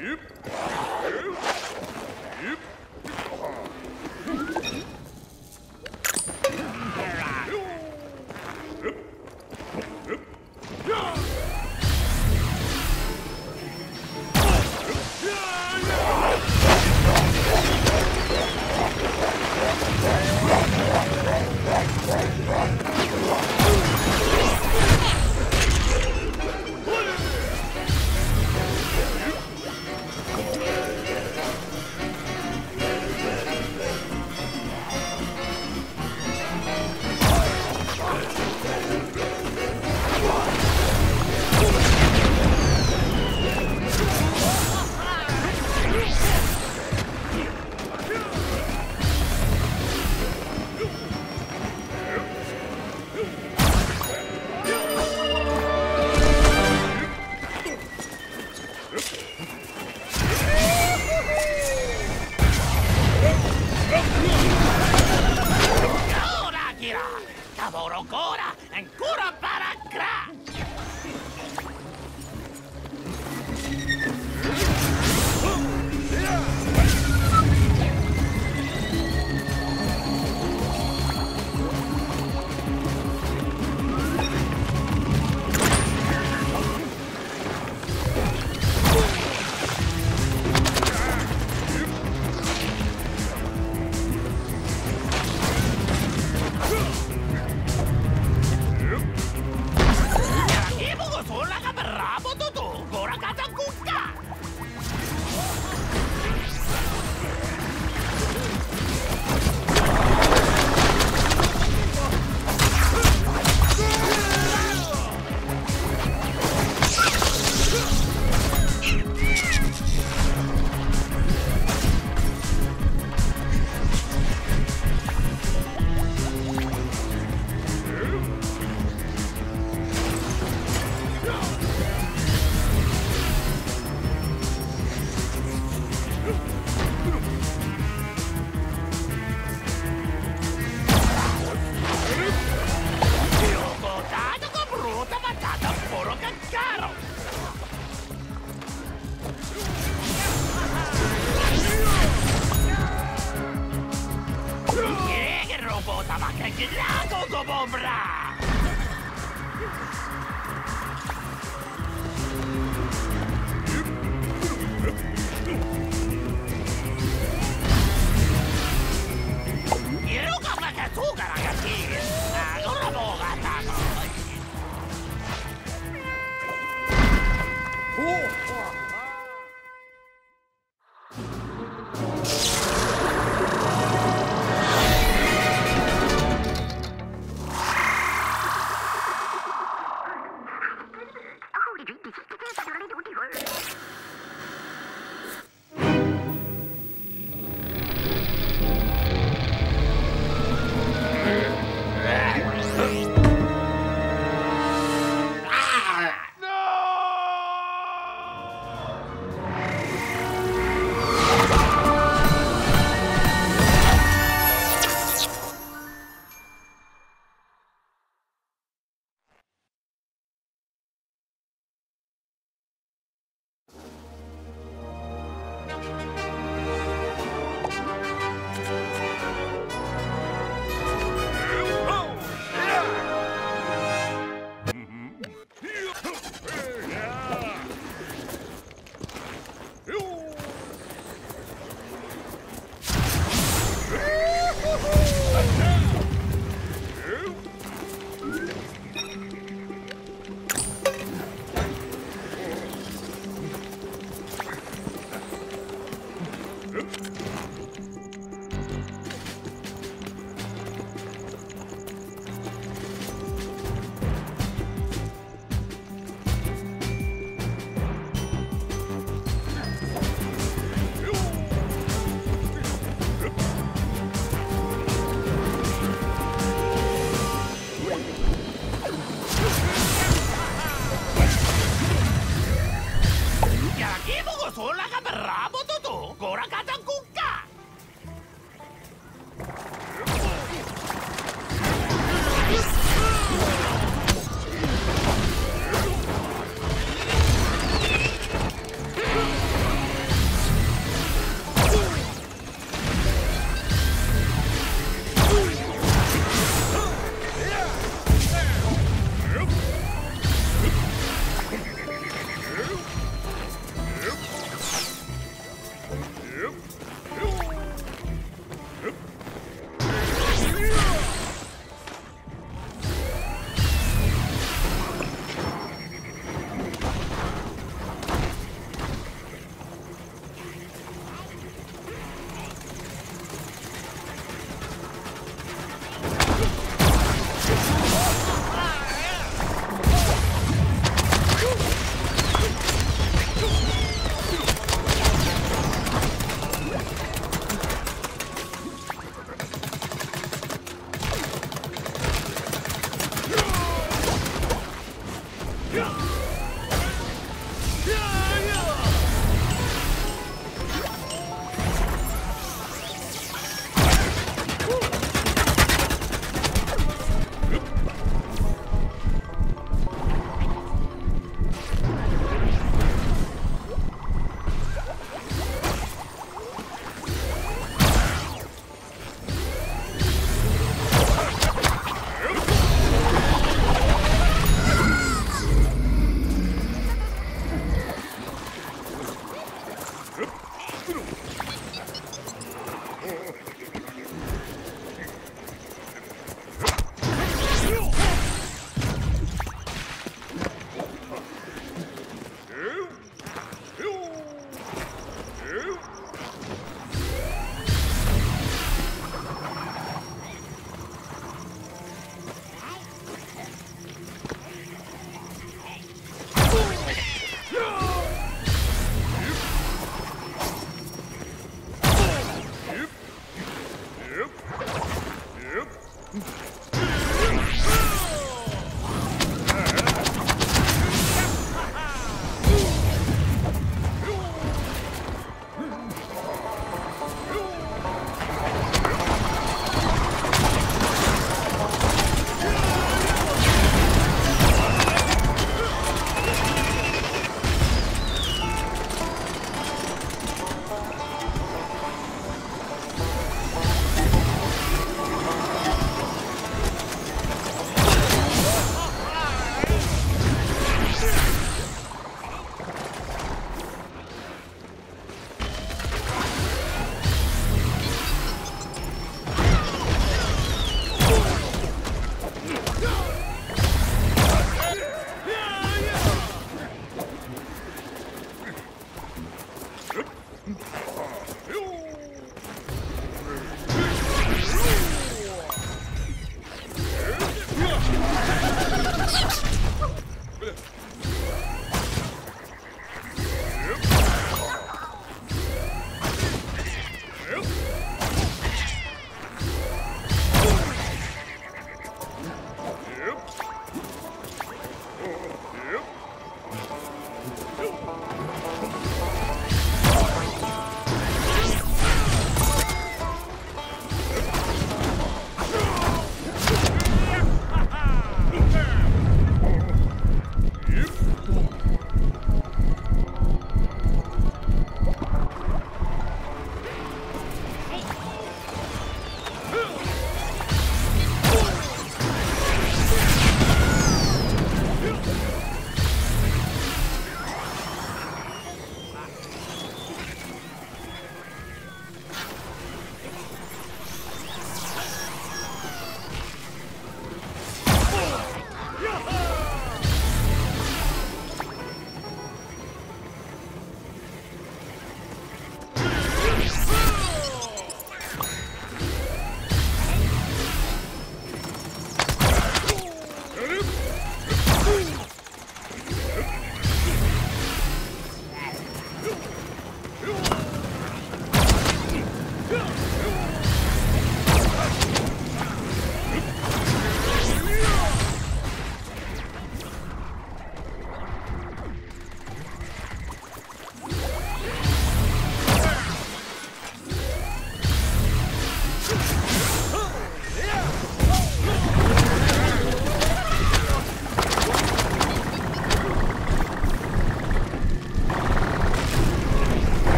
Yep.